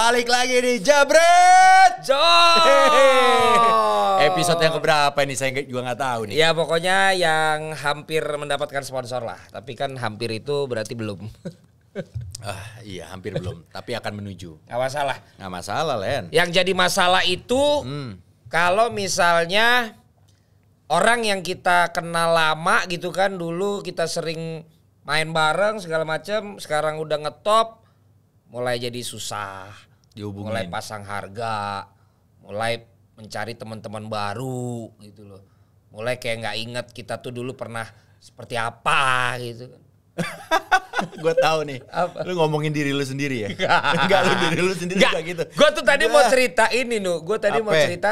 Balik lagi di Jabret. Jor. Episode yang keberapa nih saya juga nggak tahu nih. Ya pokoknya yang hampir mendapatkan sponsor lah. Tapi kan hampir itu berarti belum. Ah, iya hampir belum, tapi akan menuju. Gak masalah. Nggak masalah, Len. Yang jadi masalah itu Hmm. kalau misalnya orang yang kita kenal lama gitu kan dulu kita sering main bareng segala macam, sekarang udah ngetop, mulai jadi susah, Dihubungin. mulai pasang harga, mulai mencari teman-teman baru gitu loh, mulai kayak nggak inget kita tuh dulu pernah seperti apa gitu kan. gue tahu nih. Apa? Lu ngomongin diri lu sendiri ya? Enggak, lu diri lu sendiri juga gitu. Gue tuh tadi mau Nggak. cerita ini nu, gue tadi mau Apa? cerita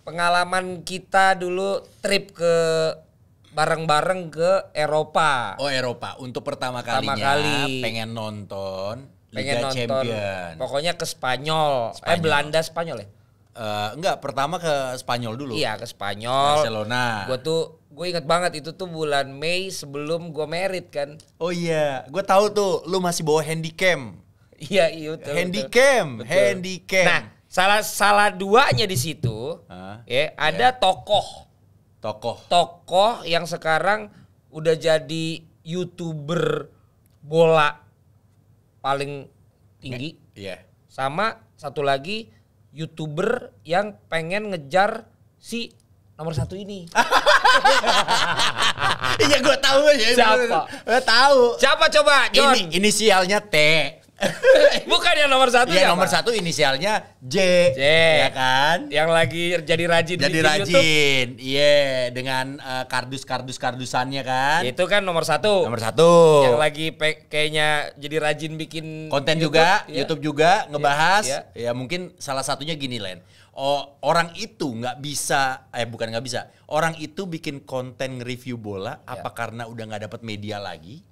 pengalaman kita dulu trip ke bareng-bareng ke Eropa. Oh Eropa untuk pertama Pertama kalinya kali. pengen nonton pengen Liga nonton. Champion. Pokoknya ke Spanyol. Eh Spanyol. Belanda Spanyol ya? Eh, enggak, pertama ke Spanyol dulu. Iya ke Spanyol. Barcelona. Gue tuh gue inget banget itu tuh bulan Mei sebelum gue merit kan. Oh iya, gue tahu tuh lu masih bawa handycam. Iya iya betul. Handycam, handycam. Nah salah salah duanya di situ ya ada tokoh tokoh. tokoh yang sekarang udah jadi youtuber bola paling tinggi Iya. sama satu lagi youtuber yang pengen ngejar si nomor satu ini Iya gue tahu ya. Siapa? Gue tahu. siapa coba John Ini inisialnya T. bukan yang nomor satu Iya siapa? nomor satu inisialnya J. J. Ya kan? yang lagi jadi rajin Jadi YouTube. rajin. Iya, dengan eh, kardus-kardus kardusannya kan. itu kan nomor satu Nomor satu. yang lagi kayaknya jadi rajin bikin konten YouTube, juga, ya. YouTube juga ngebahas. Iya, Ya mungkin salah satunya gini Len. Oh, orang itu nggak bisa, eh bukan nggak bisa. Orang itu bikin konten review bola Ya. apa karena udah nggak dapat media lagi,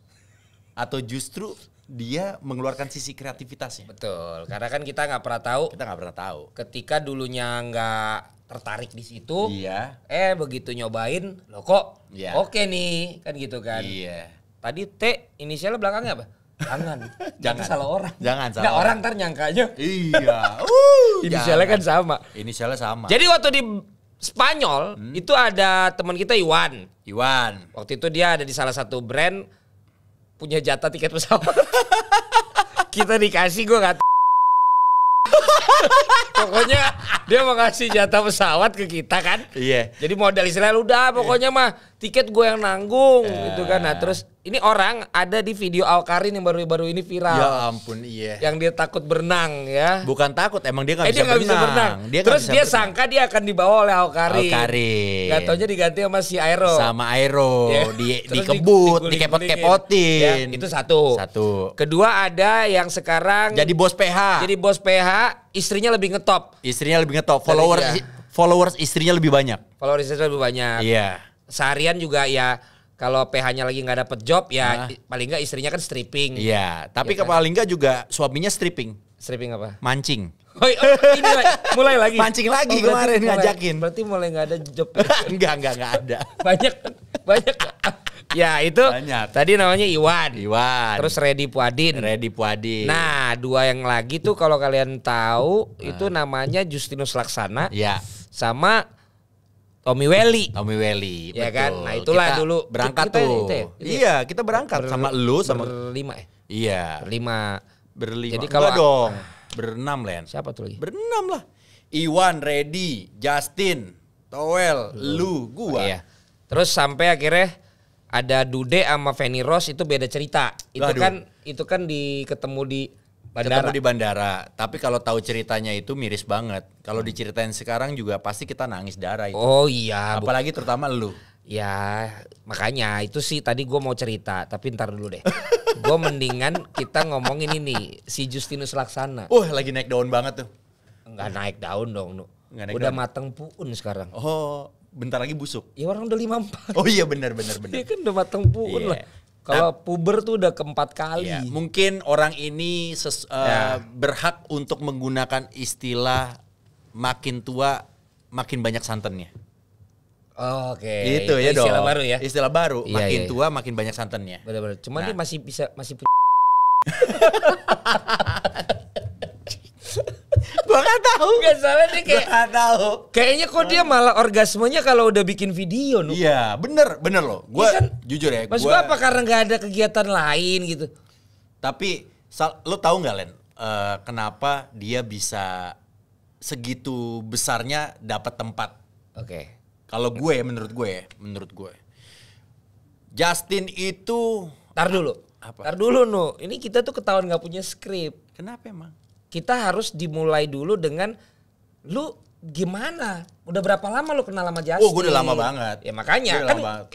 atau justru dia mengeluarkan sisi kreativitasnya. betul karena kan kita nggak pernah tahu Kita nggak pernah tahu. ketika dulunya nggak tertarik di situ Iya. eh begitu nyobain lo kok Iya. oke nih kan gitu kan Iya. tadi T inisialnya belakangnya apa jangan Jangan. Salah orang Jangan salah Nggak, orang ntar nyangkanya Iya. Uh, inisialnya kan jangan. sama Inisialnya sama. jadi waktu di Spanyol Hmm. itu ada teman kita Iwan Iwan. waktu itu dia ada di salah satu brand punya jatah tiket pesawat. Kita dikasih gue nggak pokoknya dia mau kasih jatah pesawat ke kita kan? Iya. jadi modal istilahnya udah pokoknya mah tiket gue yang nanggung gitu kan. Nah terus ini orang ada di video Alkarin yang baru-baru ini viral Ya ampun, iya. yang dia takut berenang ya Bukan takut, emang dia nggak eh bisa, dia nggak bisa berenang, Dia terus bisa dia berenang. sangka dia akan dibawa oleh Alkarin Alkarin. Gak taunya diganti sama si Aero sama Aero Ya. di dikebut, diguling-gulingin. dikepot-kepotin. Ya, itu satu. Satu. Kedua ada yang sekarang Jadi bos PH. jadi bos PH, istrinya lebih ngetop. istrinya lebih ngetop, followers followers istrinya lebih banyak. Followers istrinya lebih banyak. Iya. Seharian juga ya kalau PH-nya lagi nggak dapet job ya i- paling nggak istrinya kan stripping. Iya, tapi Iya ke paling enggak juga suaminya stripping, Stripping apa? mancing. Oh, oh, ini mulai lagi. Mancing lagi berarti kemarin mulai- ngajakin. Berarti mulai nggak ada job. enggak, enggak, enggak ada. banyak banyak. ya itu Banyak. tadi namanya Iwan. Iwan. Terus Reddy Puadin. Ready Puadi. Nah, dua yang lagi tuh kalau kalian tahu itu namanya Justinus Laksana ya, sama Tommy Welly. Tommy Welly. Ya betul. kan? Nah, itulah Kita dulu. berangkat Kita- tuh. itu ya? Itu ya? Iya, kita berangkat Ber- sama lu sama berlima ya? Iya. Berlima. Berlima. Jadi Enggak kalau- dong, berenam Len. Siapa tuh lagi? Berenam lah. Iwan, Ready, Justin, Towel, lu, gua. Iya. Terus sampai akhirnya ada Dude sama Feni Rose itu beda cerita. Itu Waduh. kan itu kan di ketemu di Ketemu bandara. di bandara. Tapi kalau tahu ceritanya itu miris banget. Kalau diceritain sekarang juga pasti kita nangis darah itu. Oh iya, bu- Apalagi terutama lu. ya makanya itu sih tadi gue mau cerita, tapi ntar dulu deh. gue mendingan kita ngomongin ini si Justinus Laksana. Wah, lagi naik daun banget tuh. Enggak naik daun dong, Nu. Naik Udah daun. mateng puun sekarang. Oh, bentar lagi busuk. Ya orang udah 54. Oh iya benar benar Dia benar. kan udah mateng puun Iya. lah. Kalau puber tuh udah keempat kali. Iya, mungkin orang ini ses- eh, Ya. berhak untuk menggunakan istilah makin tua makin banyak santannya. Oh, Oke. Itu ya dong. Istilah baru ya. Istilah baru. Iya, makin iya, iya. tua makin banyak santannya. Bener-bener. Cuma Nah. dia masih bisa masih punya gua nggak tahu. Gak salah dia Gua kayak nggak tahu. kayaknya kok dia malah orgasmenya kalau udah bikin video nu. Iya, bener, bener loh. Gua Iya kan? jujur ya, Mas gua gua apa karena nggak ada kegiatan lain gitu? Tapi sal- lo tahu nggak Len, eh, kenapa dia bisa segitu besarnya dapat tempat? Oke. Kalau gue, menurut gue, ya, menurut gue, Justin itu Tar dulu. Apa? Tar dulu nu. Ini kita tuh ketahuan nggak punya skrip. kenapa emang? Kita harus dimulai dulu dengan lu gimana? Udah berapa lama lu kenal sama Justin? Oh, gua udah lama banget. Ya makanya Gua udah kan lama banget.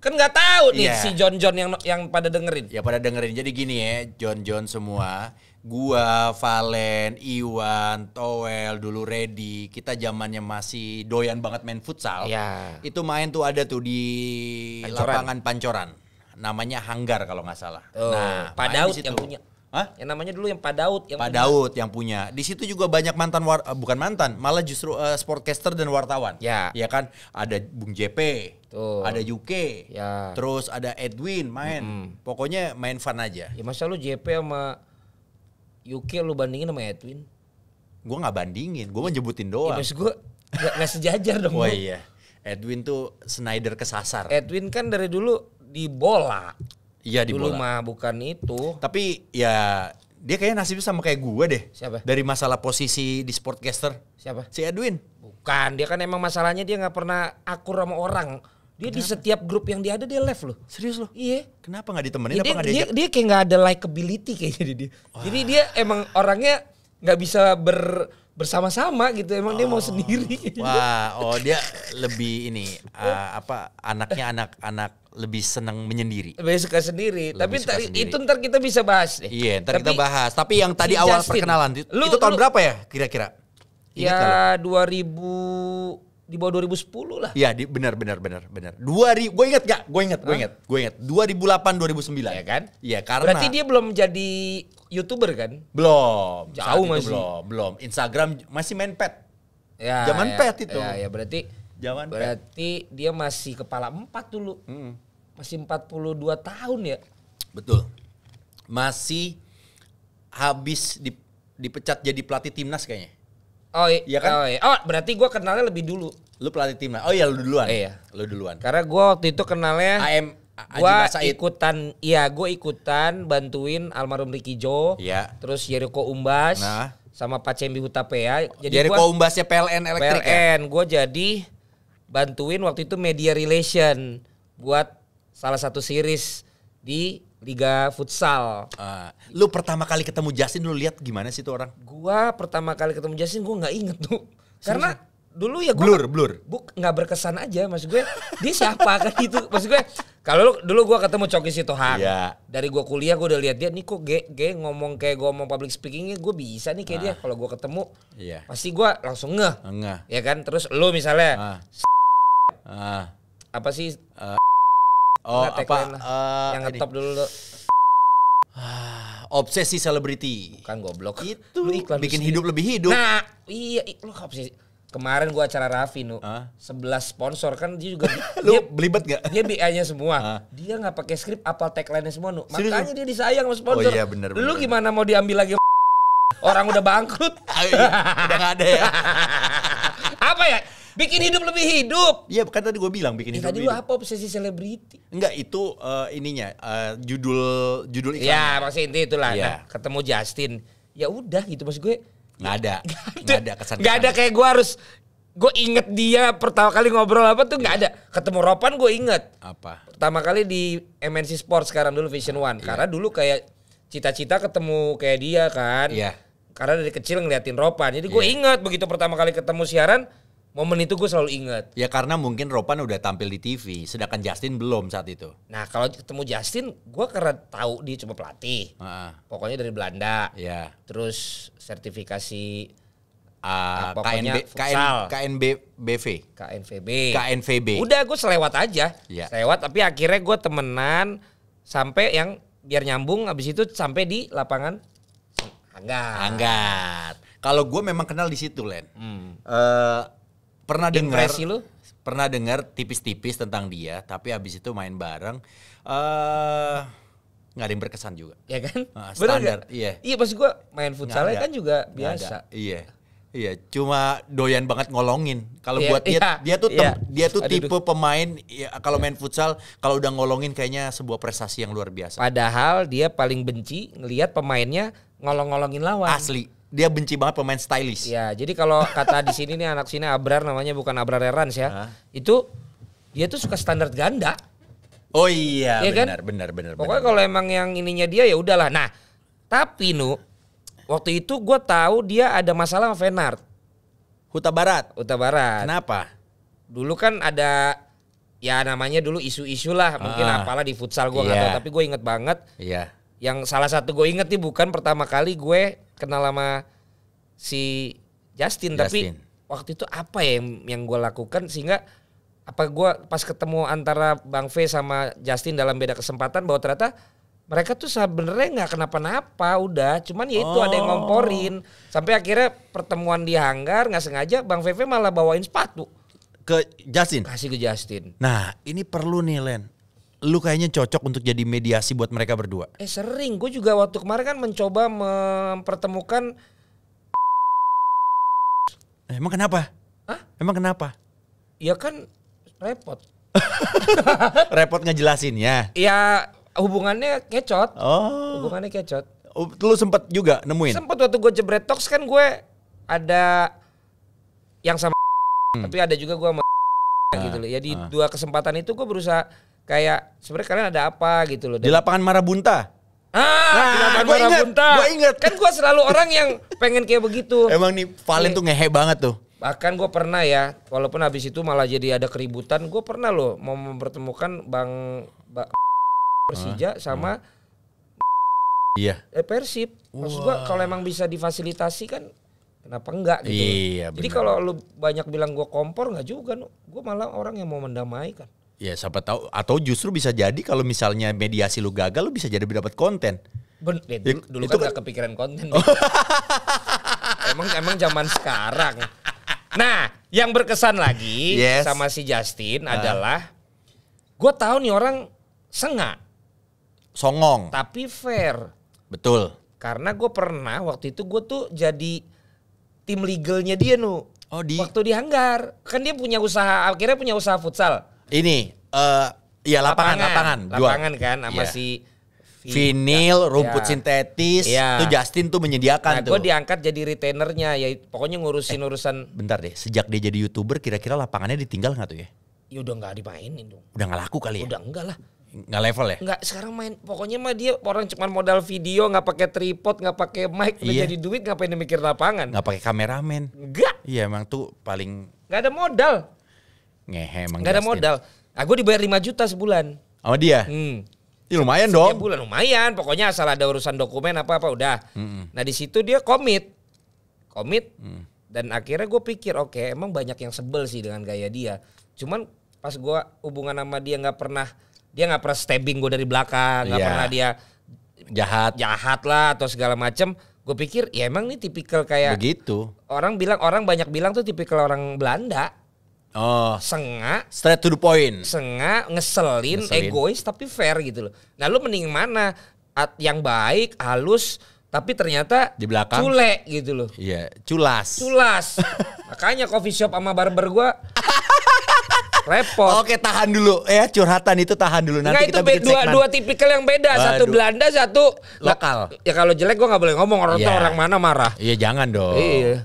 kan nggak tahu nih Iya. si John John yang yang pada dengerin. Ya pada dengerin. Jadi gini ya, John John semua, gua, Valen, Iwan, Towel, dulu Ready, kita zamannya masih doyan banget main futsal. Iya. Itu main tuh ada tuh di Pancoran. lapangan Pancoran. Namanya Hanggar kalau nggak salah. Pak di Daud situ. yang punya. Hah? Yang namanya dulu yang Pak Daud yang Pak punya. Daud yang punya. Di situ juga banyak mantan war, eh, bukan mantan, malah justru eh, sportcaster dan wartawan. Ya. Ya kan, ada Bung JP, Tuh. ada UK, Ya. terus ada Edwin main. Pokoknya main fun aja. Ya masa lu JP sama Yuki lu bandingin sama Edwin? Gua nggak bandingin, gua mau Ya nyebutin doang. maksud gua nggak nggak sejajar dong. Oh iya, Edwin tuh Snyder kesasar. Edwin kan dari dulu di bola. Iya di dulu bola. mah bukan itu. Tapi ya dia kayaknya nasibnya sama kayak gue deh. Siapa? Dari masalah posisi di sportcaster. Siapa? Si Edwin. Bukan, dia kan emang masalahnya dia nggak pernah akur sama orang. Dia di setiap grup yang dia ada dia left loh. Serius loh? Iya. Kenapa nggak ditemenin? Ya, apa dia, dia, dia kayak nggak ada likability kayaknya di dia. Jadi dia emang orangnya nggak bisa ber bersama-sama gitu. Emang dia mau sendiri. Wah, oh dia lebih ini eh, apa anaknya anak-anak lebih senang menyendiri. Lebih suka sendiri. Lebih Tapi suka sendiri. itu ntar kita bisa bahas deh. Iya, ntar kita Tapi bahas. Tapi yang tadi awal Justin, perkenalan itu, lu- itu tahun lu- berapa ya kira-kira? Ya 2000 di bawah 2010 lah. Iya, di, benar benar benar benar. 2000 gue inget gak? Gue inget, gue inget, gue inget. 2008 2009. Ya kan? Iya, karena Berarti dia belum jadi YouTuber kan? belum. Jauh masih. Belum, belum. Instagram masih main pet. Ya, Zaman ya, pet itu. Ya, ya berarti Zaman pet. berarti dia masih kepala empat dulu. Mm. Masih 42 tahun ya. Betul. Masih habis di- dipecat jadi pelatih timnas kayaknya. Oh iya, kan? Oh, iya. oh berarti gua kenalnya lebih dulu. Lu pelatih timnas. Oh iya lu duluan. Iya. Lu duluan. Karena gua waktu itu kenalnya AM Gua ikutan iya gua ikutan bantuin almarhum Ricky Jo. Iya. Terus Jericho Umbas Nah. sama Pak Cembi Hutapea. Jadi Jadi gua umbasnya PLN elektrik ya? PLN gua jadi bantuin waktu itu media relation buat salah satu series di Liga Futsal. Ah, lu pertama kali ketemu Justin lu lihat gimana sih tuh orang? Gua pertama kali ketemu Justin gua nggak inget tuh. Karena dulu ya gua Blur, blur. Buk nggak berkesan aja maksud gue. Dia siapa kan gitu. Maksud gue kalau lu dulu gua ketemu Coki Sitohang. Iya. Dari gua kuliah gua udah lihat dia nih kok ge, ge ngomong kayak gua ngomong public speakingnya gue bisa nih kayak dia. Kalau gua ketemu Iya. pasti gua langsung ngeh. Enggak. Ya kan? Terus lu misalnya Ah. Ah. apa sih Oh, Nggak, apa eh, yang ngetop dulu lu? Ah, obsesi selebriti. Kan goblok. Itu Lu iklan bikin hidup lebih hidup. Nah, iya, lu sih? Kemarin gua acara Raffi nu, Hah? 11 sponsor kan dia juga lu dia belibet gak? dia BA-nya semua. Ah. Dia nggak pakai skrip apal tagline-nya semua nu. Serius Makanya dia disayang sama sponsor. Oh iya, bener, Lu gimana mau diambil lagi orang udah bangkrut? Ah, iya, Udah gak ada ya? apa ya? Bikin hidup lebih hidup. Iya kan tadi gue bilang bikin Ya, hidup tadi lu apa obsesi selebriti? Enggak itu eh, ininya eh, judul judul iklan. Ya, maksudnya inti itulah. Iya. Nah, ketemu Justin. Ya udah gitu maksud gue. Nggak ada. Nggak ada kesan. Gak ada kayak gue harus gue inget dia pertama kali ngobrol apa tuh nggak ada. Ketemu Ropan gue inget. apa? Pertama kali di MNC Sports sekarang dulu Vision One. Karena dulu kayak cita-cita ketemu kayak dia kan. Iya. Karena dari kecil ngeliatin Ropan. Jadi gue Iya. inget begitu pertama kali ketemu siaran, momen itu gue selalu inget. Ya karena mungkin Ropan udah tampil di TV, sedangkan Justin belum saat itu. Nah kalau ketemu Justin, gue karena tahu dia cuma pelatih. Heeh. Pokoknya dari Belanda. Ya. Terus sertifikasi Ah, Nah, KNB, KN. KNB BV. KNVB. KNVB. Udah gue selewat aja. Iya. Selewat tapi akhirnya gue temenan sampai yang biar nyambung habis itu sampai di lapangan Angga. Anggat. Kalau gue memang kenal di situ, Len. Hmm. Eh, pernah dengar lu? pernah dengar tipis-tipis tentang dia, tapi habis itu main bareng eh nggak ada yang berkesan juga. Ya kan? Ah, Bener standar, iya. Iya pas gue main futsalnya kan juga biasa. ada. Iya. Iya, cuma doyan banget ngolongin. Kalau Iya, buat dia, iya, dia tuh tem- iya. dia tuh Aduh, tipe pemain ya, kalau main futsal kalau udah ngolongin kayaknya sebuah prestasi yang luar biasa. Padahal dia paling benci ngelihat pemainnya ngolong-ngolongin lawan. Asli, dia benci banget pemain stylish. Ya, jadi kalau kata di sini nih anak sini Abrar namanya bukan Abrar Erans ya. Hah? Itu dia tuh suka standar ganda. Oh iya, Iya kan? benar, benar, benar, Pokoknya benar. kalau emang yang ininya dia ya udahlah. Nah, tapi nu waktu itu gue tahu dia ada masalah sama Venard Huta Barat. Uta Barat. Kenapa? Dulu kan ada ya namanya dulu isu-isu lah mungkin Ah. apalah di futsal gue Iya. tahu tapi gue inget banget Iya. yang salah satu gue inget nih bukan pertama kali gue kenal sama si Justin, tapi Justin. waktu itu apa ya yang, yang gue lakukan sehingga apa gue pas ketemu antara Bang V sama Justin dalam beda kesempatan bahwa ternyata mereka tuh sebenarnya nggak kenapa-napa udah cuman ya itu ada yang Oh. ngomporin sampai akhirnya pertemuan di hanggar nggak sengaja Bang VV malah bawain sepatu Ke Justin. kasih ke Justin Nah, ini perlu nih Len. Lu kayaknya cocok untuk jadi mediasi buat mereka berdua. eh sering gue juga waktu kemarin kan mencoba mempertemukan Eh, Emang kenapa? Hah? Emang kenapa? ya kan repot Repot ngejelasinnya. ya hubungannya kecot Oh. hubungannya kecot Lu sempet juga nemuin? sempet waktu gue jebret talks kan gue ada yang sama tapi ada juga gue sama gitu loh ya di ah. dua kesempatan itu gue berusaha kayak sebenarnya kalian ada apa gitu loh Di lapangan Marabunta. ah Nah, di lapangan gua inget, Marabunta. gua inget. kan gue selalu orang yang pengen kayak begitu Emang nih Valen Nih. tuh ngehe banget tuh. Bahkan gue pernah ya, walaupun habis itu malah jadi ada keributan, gue pernah loh mau mempertemukan Bang Ba- Persija sama Iya. eh, Persib. Maksud gue kalau emang bisa difasilitasi kan kenapa enggak gitu. Iya, Jadi kalau lu banyak bilang gue kompor nggak juga, gue malah orang yang mau mendamaikan. Ya siapa tahu atau justru bisa jadi kalau misalnya mediasi lu gagal lu bisa jadi dapat konten. Ben, eh, Ya, dulu, dulu itu kan kan- nggak kepikiran konten. emang emang zaman sekarang. Nah, yang berkesan lagi Yes. sama si Justin Ah. adalah gue tahu nih orang sengak Songong. tapi fair Betul. karena gue pernah waktu itu gue tuh jadi tim legalnya dia nu Oh, di- waktu di hanggar kan dia punya usaha akhirnya punya usaha futsal Ini eh ya lapangan lapangan, jual. lapangan kan sama Iya. si Vinil, rumput Ya. sintetis, Iya. tuh Justin tuh menyediakan Nah, tuh. gue diangkat jadi retainernya ya pokoknya ngurusin urusan Bentar deh, sejak dia jadi youtuber kira-kira lapangannya ditinggal nggak tuh ya? ya udah nggak dimainin dong Udah nggak laku kali ya? udah enggak lah Nggak level ya? nggak sekarang main pokoknya mah dia orang cuma modal video nggak pakai tripod nggak pakai mic udah Iya. jadi duit ngapain mikir lapangan Nggak pakai kameramen. enggak Iya emang tuh paling nggak ada modal ngehe emang. nggak ada modal nah gue dibayar 5 juta sebulan Sama dia? hmm. Ih, lumayan Setiap dong. bulan lumayan pokoknya asal ada urusan dokumen apa apa udah nah di situ dia komit komit Mm. dan akhirnya gue pikir oke emang banyak yang sebel sih dengan gaya dia cuman pas gue hubungan sama dia nggak pernah dia nggak pernah stabbing gue dari belakang nggak Iya. pernah dia Jahat. jahat lah atau segala macem gue pikir ya emang nih tipikal kayak Begitu. orang bilang orang banyak bilang tuh tipikal orang Belanda Oh, sengak straight to the point. sengak ngeselin, Ngeselin. egois tapi fair gitu loh. Nah lu mending mana? At- yang baik, halus, tapi ternyata Di belakang? culek gitu loh. Iya, culas. Culas. Makanya coffee shop sama barber gua repot. Oke, tahan dulu ya curhatan itu tahan dulu nanti itu kita be- bikin dua segmen. dua tipikal yang beda. Satu Waduh. Belanda, satu Lokal. Ya kalau jelek gua nggak boleh ngomong orang Iya. orang mana marah. Iya jangan dong.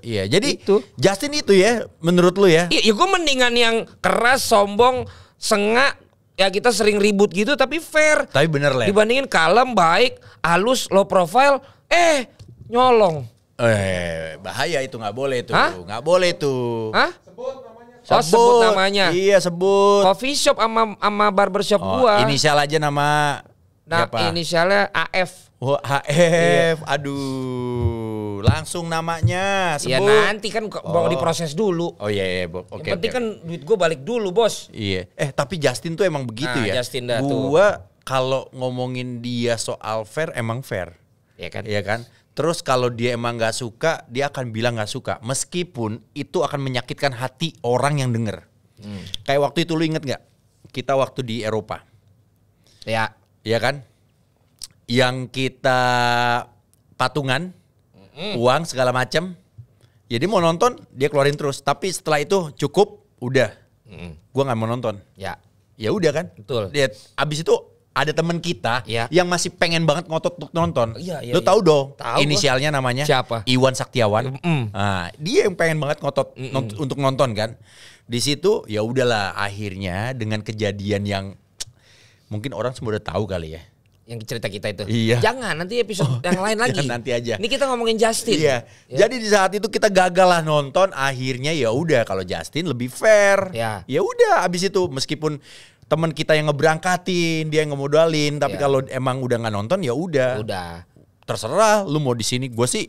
Iya. Jadi Itu. Justin itu ya menurut lu ya. Iya, ya gue mendingan yang keras, sombong, sengak. Ya kita sering ribut gitu tapi fair. Tapi bener lah. Dibandingin kalem, baik, halus, low profile, eh nyolong. Eh bahaya itu nggak boleh tuh. Nggak boleh tuh. Hah? Oh, sebut namanya. Iya sebut. Coffee shop sama sama barbershop Oh, gua. inisial aja nama nah, siapa? inisialnya AF. Oh, HF. Aduh. Langsung namanya Ya sebut. nanti kan mau Oh. diproses dulu. Oh iya iya. Oke. yang penting kan duit gua balik dulu, Bos. Iya. Eh tapi Justin tuh emang begitu Nah, ya. Justin dah. Gua kalau ngomongin dia soal fair emang fair. Ya kan? Iya kan? Terus kalau dia emang nggak suka, dia akan bilang nggak suka. Meskipun itu akan menyakitkan hati orang yang denger. Hmm. Kayak waktu itu lu inget nggak? Kita waktu di Eropa, Ya. Iya kan? Yang kita patungan, uang segala macam. Ya dia mau nonton, dia keluarin terus. Tapi setelah itu cukup, udah. Gua nggak mau nonton. Ya. Ya udah kan. Betul. Lihat, abis itu ada temen kita Iya. yang masih pengen banget ngotot untuk nonton. Iya, iya, Lu iya. tahu dong Tahu gua. inisialnya namanya? Siapa? Iwan Saktiawan. Mm. Nah, dia yang pengen banget ngotot nont- untuk nonton kan. Di situ ya udahlah akhirnya dengan kejadian yang mungkin orang semua udah tahu kali ya. Yang cerita kita itu. Iya. Jangan nanti episode yang lain lagi. nanti aja. Ini kita ngomongin Justin. Iya. Ya. Jadi di saat itu kita gagal lah nonton, akhirnya ya udah kalau Justin lebih fair. Ya. Ya udah abis itu meskipun teman kita yang ngeberangkatin, dia yang ngemodalin, tapi Ya. kalau emang udah nggak nonton ya udah. Udah. Terserah lu mau di sini. Gue sih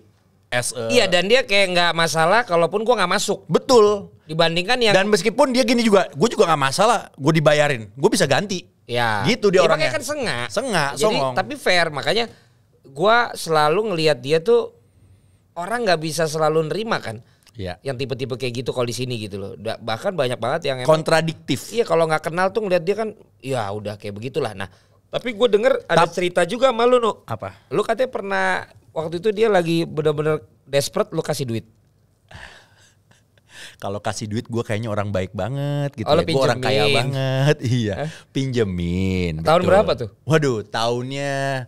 as a- Iya dan dia kayak nggak masalah kalaupun gua nggak masuk betul. dibandingkan yang Dan meskipun dia gini juga, gue juga nggak masalah. Gue dibayarin, gue bisa ganti. ya Gitu dia Ya, orangnya. kan sengak. Sengak, songong. tapi fair makanya gua selalu ngelihat dia tuh orang nggak bisa selalu nerima kan. Iya. Yang tipe-tipe kayak gitu kalau di sini gitu loh. Bahkan banyak banget yang emang Kontradiktif. Iya kalau nggak kenal tuh ngeliat dia kan ya udah kayak begitulah. Nah tapi gue denger ada Tap- cerita juga sama lu nu. Apa? Lu katanya pernah waktu itu dia lagi bener-bener desperate lu kasih duit. Kalau kasih duit gue kayaknya orang baik banget gitu. Oh, ya. Gue orang kaya banget. Iya. Pinjemin. Tahun betul. berapa tuh? Waduh, tahunnya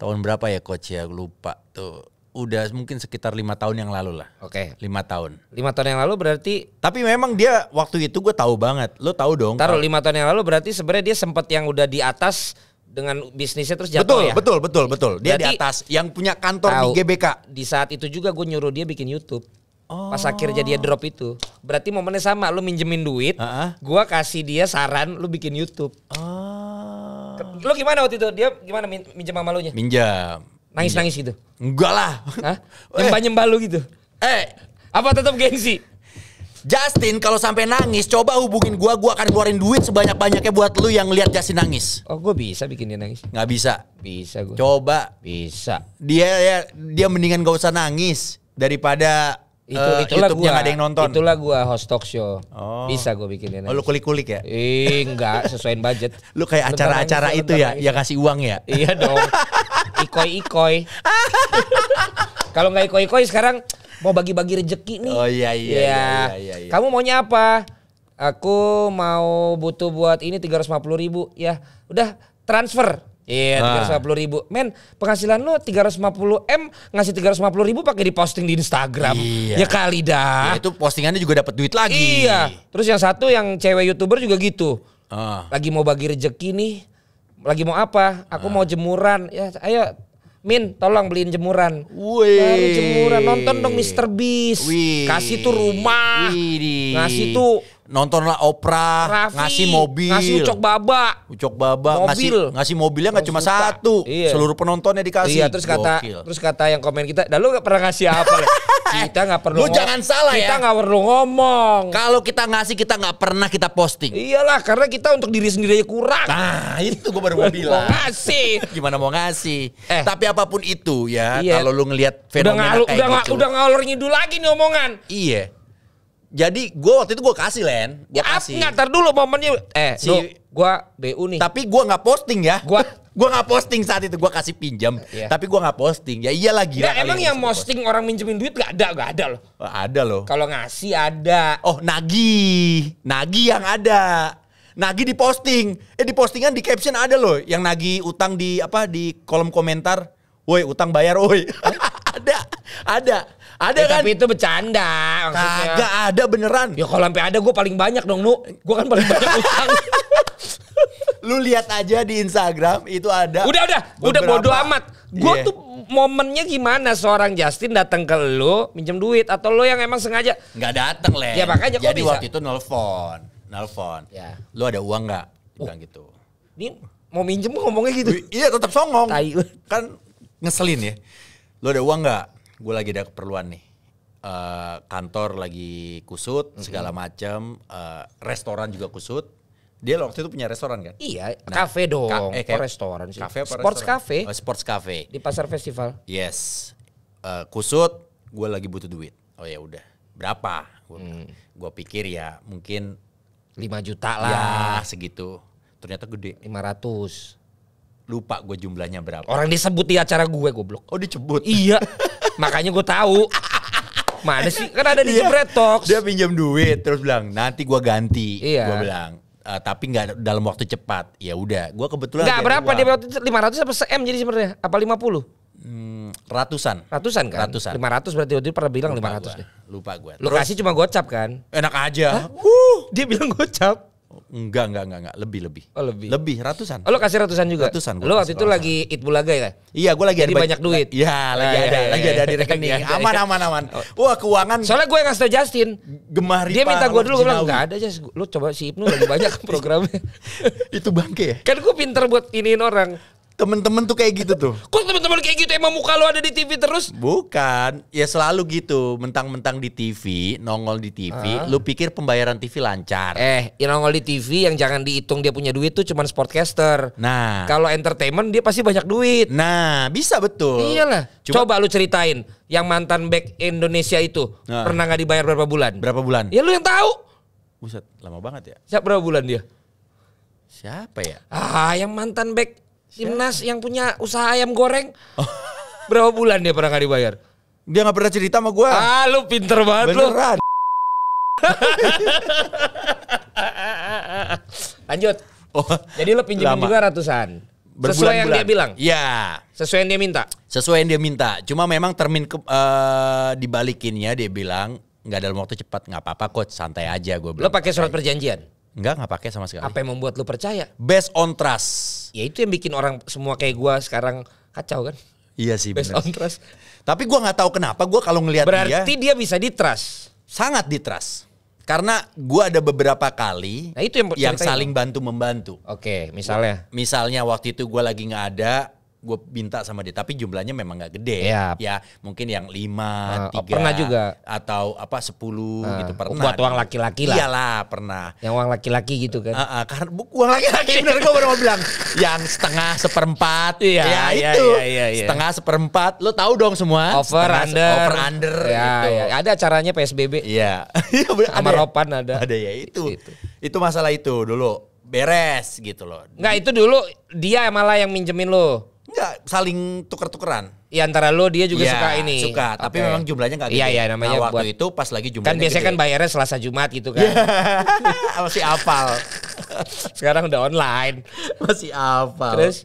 tahun berapa ya coach ya? Lupa tuh. Udah mungkin sekitar lima tahun yang lalu lah. Oke. Lima tahun. Lima tahun yang lalu berarti Tapi memang dia waktu itu gue tahu banget. Lo tahu dong. taruh lima tahun yang lalu berarti sebenarnya dia sempat yang udah di atas dengan bisnisnya terus jatuh betul, ya. betul, betul, betul. Dia di Berarti- atas. Yang punya kantor Tahu. di GBK. Di saat itu juga gue nyuruh dia bikin YouTube. Pas Oh. akhirnya dia drop itu, berarti momennya sama. Lu minjemin duit, Ah, ah. gua kasih dia saran, lu bikin YouTube. Oh. Lu gimana waktu itu? Dia gimana min- minjem sama lu nya? Minjam. Nangis nangis gitu? Enggak lah. Hah? Eh, Nyembah nyembah lu gitu? eh, Apa tetap gengsi? Justin kalau sampai nangis coba hubungin gua gua akan keluarin duit sebanyak-banyaknya buat lu yang lihat Justin nangis. Oh gue bisa bikin dia nangis. nggak bisa. Bisa gue. Coba Bisa. dia ya dia mendingan gak usah nangis daripada Itu eh, itulah YouTube-nya gua. ada yang nonton. Itulah gua host talk show. Oh. Bisa gue bikin dia Oh, lu nangis. kulik-kulik ya? Eh enggak sesuaiin budget. Lu kayak acara-acara nangis, itu ya, nangis. yang kasih uang ya? Iya dong. Ikoi-ikoi. Kalau nggak ikoi-ikoi sekarang mau bagi-bagi rezeki nih. Oh, iya, iya, Ya. iya, iya, iya. Kamu maunya apa? Aku mau butuh buat ini 350 ribu. Ya udah transfer. Iya, Ah. 350 ribu. Men, penghasilan lu 350 M ngasih 350 ribu pakai diposting di Instagram. Iya. Ya kali dah. Ya, itu postingannya juga dapat duit lagi. Iya. Terus yang satu yang cewek youtuber juga gitu. Ah. Lagi mau bagi rezeki nih. Lagi mau apa? Aku mau jemuran. Ya, ayo Min, tolong beliin jemuran. Wih. Baru jemuran nonton dong Mr. Beast. Wih. Kasih tuh rumah. Widih. Ngasih tuh nontonlah opera, Raffi. ngasih mobil, Ngasih ucok baba. Ucok baba, Mobil. ngasih ngasih mobilnya nggak cuma Suka. satu, Iya. seluruh penontonnya dikasih. Iya, terus kata Gokil. terus kata yang komen kita, "Dah lu gak pernah ngasih apa lah." Kita nggak perlu Lu jangan salah Kita ya. nggak perlu ngomong. Kalau kita ngasih kita nggak pernah kita posting. Iyalah, karena kita untuk diri sendiri aja kurang. Nah, itu gue baru mau Mau bilang. ngasih. Gimana mau ngasih? Eh. Tapi apa pun itu ya, Iya. kalau lu ngelihat Udah fenomena ngalu, kayak udah, gitu. udah ngalor ngidul lagi nih omongan. Iya. Jadi gue waktu itu gue kasih Len, gue kasih. nggak, ntar dulu momennya. Eh, Si- gua BU nih. Tapi gue nggak posting ya. Gua- gue nggak posting saat itu gue kasih pinjam. Iya. Tapi gue nggak posting. Ya iyalah gila. Nggak, kali emang yang posting orang minjemin duit gak ada, gak ada loh. Oh, ada loh. Kalau ngasih ada. Oh nagih, nagih yang ada. Nagih di posting. Eh di postingan di caption ada loh yang nagih utang di apa di kolom komentar. Woi utang bayar woi. ada, ada, ada Eh, kan? Tapi itu bercanda maksudnya. Kagak ada beneran. Ya kalau sampai ada gue paling banyak dong, Nu. Gue kan paling banyak utang. Lu lihat aja di Instagram itu ada. udah, udah, udah beberapa. bodo amat. Gue Iya. tuh momennya gimana seorang Justin datang ke lu minjem duit atau lu yang emang sengaja nggak dateng Len. Ya, makanya Jadi bisa? waktu itu nelfon, nelfon. Ya. Lu ada uang nggak? Bilang gitu. ini mau minjem ngomongnya gitu. Iya tetap songong. Tai. Kan ngeselin ya. Lu ada uang nggak? Gue lagi ada keperluan nih. Eh, kantor lagi kusut segala macam. Eh, restoran juga kusut. Dia waktu itu punya restoran kan? Iya, Nah, kafe dong. ka- eh, kayak- restoran sih. Kafe apa Sports restoran? cafe Oh, sports cafe. di pasar festival. Yes. Eh, kusut, gue lagi butuh duit. Oh ya udah. Berapa? Gue Hmm. pikir ya mungkin 5 juta ya lah. segitu. Ternyata gede. 500. Lupa gue jumlahnya berapa. Orang disebut di acara gue goblok. Oh dicebut. Iya. Makanya gue tahu. Mana sih? Kan ada di Iya. Jebret Talks. Dia pinjam duit terus bilang nanti gua ganti. Iya. Gua bilang "Eh, tapi nggak dalam waktu cepat. Ya udah, gua kebetulan Enggak ada berapa uang. dia waktu itu 500 apa se-M jadi sebenarnya? Apa 50? Hmm, ratusan. Ratusan kan? Ratusan. 500 berarti waktu itu pernah bilang Lupa 500 gua. deh. Lupa gua. Lu kasih cuma gocap kan? enak aja. Dia bilang gocap. Enggak, enggak, enggak, enggak, lebih lebih. Oh, lebih. Lebih ratusan. Oh, lu kasih ratusan juga? Ratusan Lu waktu itu ratusan. lagi It Bulaga ya? Iya, gue lagi Jadi ada banyak duit. Iya, lagi Ah, ada, iya, lagi iya, ada di iya, rekening. iya, iya. Aman, aman, aman. Wah, keuangan Soalnya gue yang ngasih tau Justin. gemah Dia minta gue dulu, gue bilang enggak ada aja. Lu coba si Ibnu lagi banyak programnya. Itu bangke ya. kan gue pinter buat iniin orang. Temen-temen tuh kayak gitu tuh. Kok teman-teman kayak gitu emang muka lu ada di TV terus? Bukan, ya selalu gitu. Mentang-mentang di TV, nongol di TV, Ah. lu pikir pembayaran TV lancar. Eh, yang nongol di TV yang jangan dihitung dia punya duit tuh cuman sportcaster. Nah, Kalau entertainment dia pasti banyak duit. nah bisa betul. Iyalah. Cuma Coba lu ceritain yang mantan back Indonesia itu Nah. pernah nggak dibayar berapa bulan? berapa bulan? Ya lu yang tahu. Buset, lama banget ya. Siapa berapa bulan dia? Siapa ya? Ah, yang mantan back timnas yang punya usaha ayam goreng. Oh. Berapa bulan dia pernah nggak dibayar? Dia nggak pernah cerita sama gua. Ah, lu pinter banget lu. Beneran. Lanjut. Oh, Jadi lu pinjemin Lama. juga ratusan. Sesuai yang dia bilang. Iya. Sesuai yang dia minta. Sesuai yang dia minta. Cuma memang termin ke, eh, dibalikinnya dia bilang nggak dalam waktu cepat nggak apa-apa coach santai aja gue Lu bilang. pakai surat perjanjian. Nggak nggak pakai sama sekali. Apa yang membuat lu percaya? Based on trust. Ya itu yang bikin orang semua kayak gua sekarang kacau kan. Iya sih Based bener. on trust. Tapi gua nggak tahu kenapa gua kalau ngelihat dia Berarti dia bisa di trust. sangat di trust. Karena gua ada beberapa kali Nah, itu yang yang saling bantu membantu. Oke, misalnya. Misalnya waktu itu gua lagi nggak ada, gue minta sama dia, tapi jumlahnya memang nggak gede. Iya. Ya mungkin yang lima, oh, tiga, pernah juga. atau apa sepuluh Ah, gitu pernah. buat uang laki-laki lah. Iyalah pernah. Yang uang laki-laki gitu kan. Ah, ah, karena bu- uang laki-laki bener gue baru mau bilang yang setengah seperempat Iya, ya iya, itu iya, iya, iya. setengah seperempat lo tahu dong semua over Setengah- under. over under Ya, gitu. ya. Ada acaranya PSBB. Iya. Iya, Sama ada ya? Ropan ada. Ada ya itu. Itu. Itu masalah itu dulu beres gitu loh. Enggak, itu dulu dia malah yang minjemin lo. Enggak saling tuker-tukeran. Ya antara lo dia juga Iya, suka ini. Suka, tapi Oke. memang jumlahnya enggak gede. Iya, iya namanya nah, waktu buat itu pas lagi jumlahnya kan biasanya kan gede. bayarnya Selasa Jumat gitu kan. masih apal. Sekarang udah online. masih apal. Terus?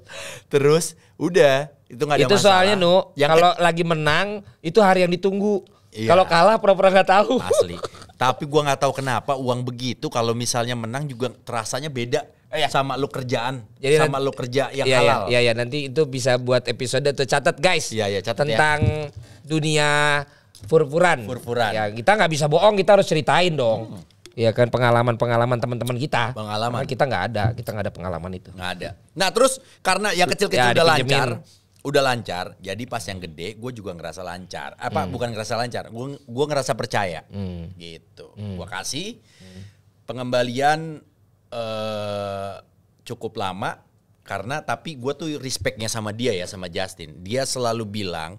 terus udah itu nggak ada itu masalah. soalnya nu Yang kalau lagi menang itu hari yang ditunggu. Iya. Kalau kalah pura-pura nggak tahu. asli. Tapi gua nggak tahu kenapa uang begitu kalau misalnya menang juga terasanya beda Iya. sama lu kerjaan, Jadi sama nanti- lu kerja yang Iya, iya, halal. iya, iya, nanti itu bisa buat episode tuh catat guys. Iya, iya, catat ya. tentang dunia furfuran. Furfuran. Ya, kita nggak bisa bohong, kita harus ceritain dong. Iya kan pengalaman-pengalaman teman-teman kita. Pengalaman. Karena kita nggak ada, kita nggak ada pengalaman itu. nggak ada. Nah terus karena yang Ya, kecil-kecil udah dipinjemin. lancar, udah lancar. Jadi pas yang gede, gue juga ngerasa lancar. Apa Hmm. bukan ngerasa lancar? Gue ngerasa percaya. Gitu. Hmm. Gue kasih pengembalian eh, cukup lama karena tapi gue tuh respectnya sama dia ya sama Justin. Dia selalu bilang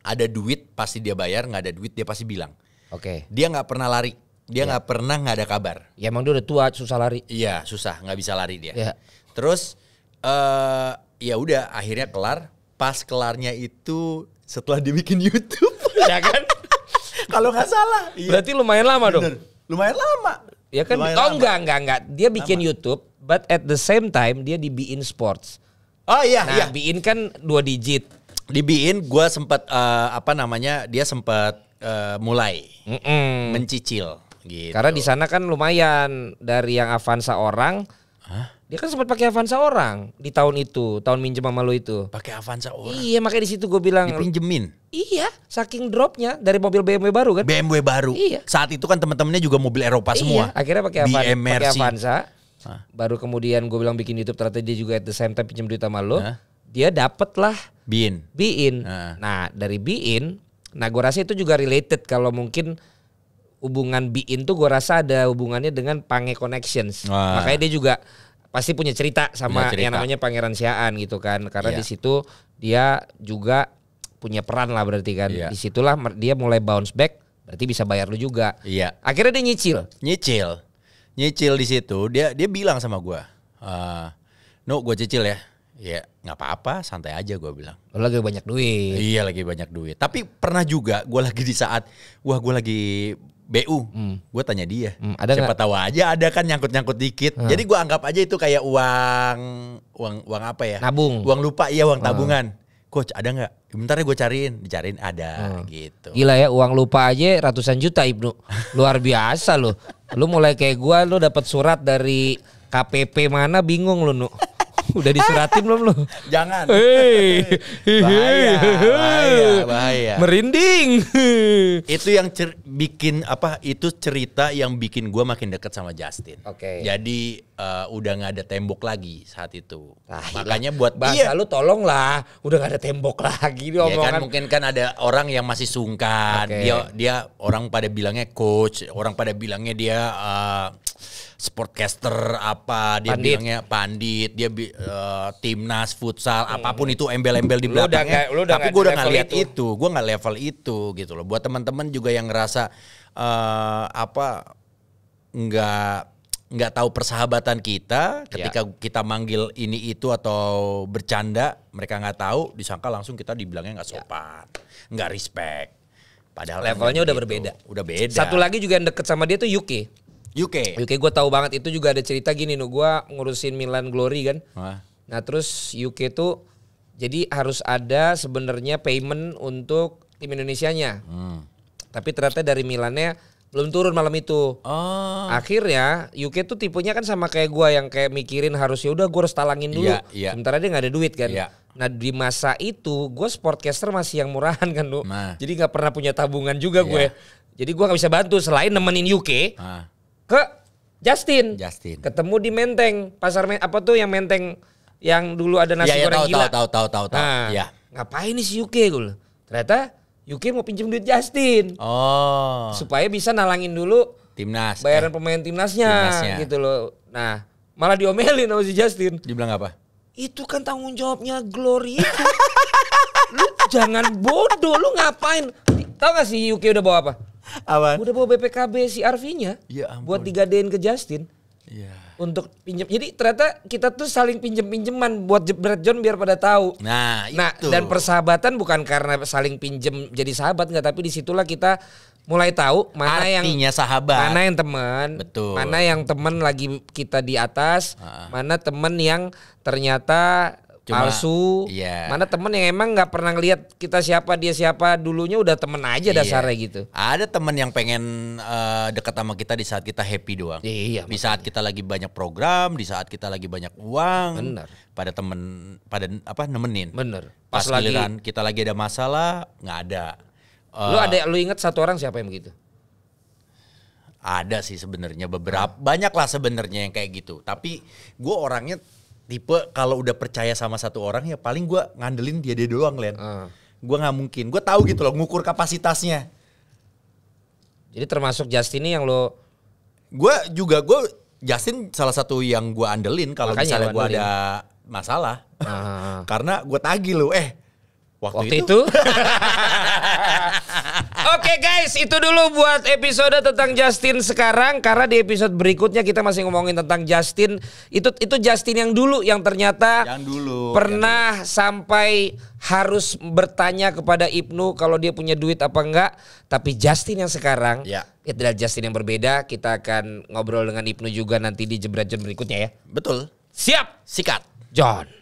ada duit pasti dia bayar, nggak ada duit dia pasti bilang. Oke. Dia nggak pernah lari. Dia Iya. nggak pernah nggak ada kabar. Ya emang dia udah tua, susah lari. Iya susah nggak bisa lari dia. Iya. Terus eh ya udah akhirnya kelar. Pas kelarnya itu setelah dia bikin YouTube. ya kan? Kalau nggak salah. Iya. Berarti lumayan lama dong. Bener. Lumayan lama. Ya kan? Lumayan oh lama. enggak, enggak, enggak. Dia bikin YouTube, but at the same time dia di Bein Sports. Oh iya Nah, iya. Bein kan dua digit. Di Bein gue sempat eh, apa namanya dia sempat eh, mulai Mm-mm. mencicil gitu. Karena di sana kan lumayan dari yang Avanza orang. Dia kan sempat pakai Avanza orang di tahun itu, tahun minjem sama lo itu. pakai Avanza orang. Iya, makanya di situ gue bilang, Dipinjemin. iya, saking dropnya dari mobil BMW baru kan. BMW baru. Iya. Saat itu kan teman-temannya juga mobil Eropa semua. Iya, akhirnya pakai Avan- pakai. Avanza. Baru kemudian gue bilang bikin YouTube ternyata dia juga at the same time pinjam duit sama lo. Hah? Dia dapet lah Bin. Biin. Ah. Nah, dari Biin, nah gue rasa itu juga related kalau mungkin hubungan Biin tuh gue rasa ada hubungannya dengan Pange Connections. Wah. Makanya dia juga pasti punya cerita sama Punya cerita. yang namanya Pangeran Siaan gitu kan. Karena Iya. di situ dia juga punya peran lah berarti kan. Iya. Di situlah dia mulai bounce back, berarti bisa bayar lu juga. Iya. Akhirnya dia nyicil. nyicil nyicil di situ dia dia bilang sama gua ah no gue cicil ya Ya nggak apa-apa, santai aja gue bilang. Lo lagi banyak duit. Iya lagi banyak duit. Tapi pernah juga gue lagi di saat, wah gue lagi BU, gue tanya dia. Hmm, ada Siapa tahu aja ada kan nyangkut-nyangkut dikit. Jadi gue anggap aja itu kayak uang, uang, uang apa ya? Nabung. Uang lupa, iya uang tabungan. Coach ada nggak? Bentar ya gue cariin, dicariin ada gitu. Gila ya uang lupa aja ratusan juta Ibnu. Luar biasa lo. Lu mulai kayak gua lu dapat surat dari KPP mana bingung lu nu. Udah disuratin belum lu? Jangan. Hei, Bahaya, bahaya, bahaya. Merinding. itu yang cer- bikin apa? Itu cerita yang bikin gue makin deket sama Justin. Oke. Jadi eh, udah nggak ada tembok lagi saat itu. Ah, Makanya buat Bahasa Iya. lu tolong lah, udah gak ada tembok lagi Ya kan mungkin kan ada orang yang masih sungkan. Oke. Dia dia orang pada bilangnya coach, orang pada bilangnya dia eh, sportcaster apa, dia Pandit. bilangnya pandit, dia eh, timnas futsal, apa pun itu embel-embel di Lu udah belakangnya. nggak- lu udah Tapi gue udah nggak lihat itu. itu, gue nggak level itu gitu loh. Buat teman-teman juga yang ngerasa eh, apa nggak nggak tahu persahabatan kita ketika kita manggil ini itu atau bercanda mereka nggak tahu disangka langsung kita dibilangnya nggak sopan nggak respect padahal kan Levelnya udah gitu. berbeda. udah beda Satu lagi juga yang deket sama dia tuh UK. UK UK gue tahu banget itu juga ada cerita gini nu gua ngurusin Milan Glory kan. Wah. Nah terus UK tuh jadi harus ada sebenarnya payment untuk tim Indonesianya. Hmm. Tapi ternyata dari Milannya belum turun malam itu. oh Akhirnya UK tuh tipenya kan sama kayak gua yang kayak mikirin harus ya udah gue harus talangin dulu. Iya, iya. Sementara dia nggak ada duit kan. Iya. Nah di masa itu gue sportcaster masih yang murahan kan lu. Nah. Jadi nggak pernah punya tabungan juga gue. Iya. Jadi gue nggak bisa bantu selain nemenin UK Ah, ke Justin. Justin. Ketemu di Menteng, pasar Me- apa tuh yang Menteng yang dulu ada nasi iya, goreng tahu, gila. tahu, tahu, tahu, tahu, tahu. Nah, Iya. ngapain nih si UK gue? Ternyata UK mau pinjem duit Justin oh supaya bisa nalangin dulu timnas bayaran Eh, pemain timnasnya, Timnasnya. gitu loh. Nah, malah diomelin sama si Justin. dibilang apa Itu kan tanggung jawabnya Glory itu. lu jangan bodoh, lu ngapain? Tahu gak si UK udah bawa apa? Apa Udah bawa BPKB si RV-nya Ya ampun. buat digadein ke Justin Iya. untuk pinjam. Jadi ternyata kita tuh saling pinjem-pinjeman buat jebret John biar pada tahu. nah Nah, itu dan persahabatan bukan karena saling pinjem jadi sahabat nggak, tapi di situlah kita mulai tahu mana yang artinya sahabat mana yang teman, Betul. mana yang teman lagi kita di atas, Ah. mana teman yang ternyata Cuma- palsu, iya. mana teman yang emang nggak pernah ngelihat kita siapa dia siapa dulunya udah temen aja Iya. dasarnya gitu. Ada teman yang pengen eh, dekat sama kita di saat kita happy doang. Iya, Di saat kita lagi banyak program, di saat kita lagi banyak uang. Bener. Pada temen, pada apa nemenin. Bener. Pas, Pas lagi- giliran kita lagi ada masalah, nggak ada. Eh, lu ada lu inget satu orang siapa yang begitu? Ada sih sebenarnya beberapa, banyak lah sebenarnya yang kayak gitu. Tapi gue orangnya tipe kalau udah percaya sama satu orang ya paling gue ngandelin dia dia doang, Len. Ah. Gue nggak mungkin. Gue tahu gitu loh, ngukur kapasitasnya. Jadi termasuk Justin ini yang lo Gue juga gue Justin salah satu yang gue andelin kalau misalnya gue ada masalah. Ah. Karena gue tagih lu, eh waktu, waktu itu, itu. Oke guys, itu dulu buat episode tentang Justin sekarang karena di episode berikutnya kita masih ngomongin tentang Justin. Itu itu Justin yang dulu yang ternyata Yang dulu, pernah sampai harus bertanya kepada Ibnu kalau dia punya duit apa enggak. Tapi Justin yang sekarang Ya. itu adalah Justin yang berbeda. Kita akan ngobrol dengan Ibnu juga nanti di Jebret berikutnya ya. betul. Siap, Sikat. John.